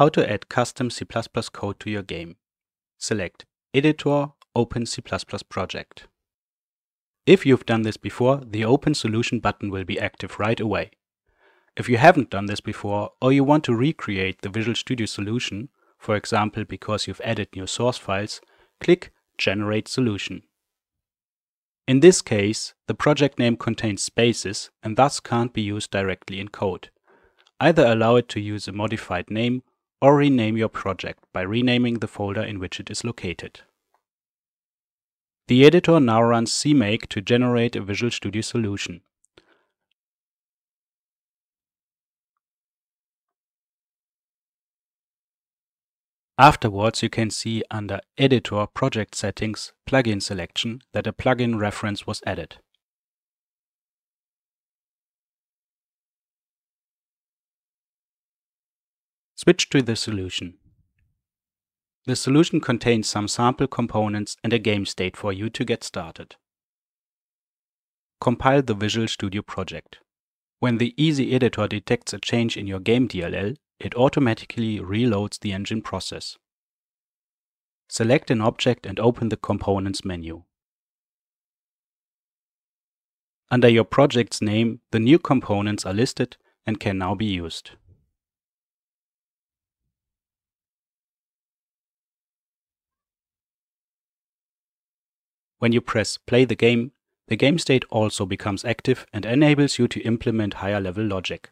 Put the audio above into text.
How to add custom C++ code to your game. Select Editor Open C++ Project. If you've done this before, the Open Solution button will be active right away. If you haven't done this before, or you want to recreate the Visual Studio solution, for example because you've added new source files, click Generate Solution. In this case, the project name contains spaces and thus can't be used directly in code. Either allow it to use a modified name or rename your project by renaming the folder in which it is located. The editor now runs CMake to generate a Visual Studio solution. Afterwards, you can see under Editor Project Settings Plugin Selection that a plugin reference was added. Switch to the solution. The solution contains some sample components and a game state for you to get started. Compile the Visual Studio project. When the ezEditor detects a change in your game DLL, it automatically reloads the engine process. Select an object and open the Components menu. Under your project's name, the new components are listed and can now be used. When you press Play the game, the game state also becomes active and enables you to implement higher level logic.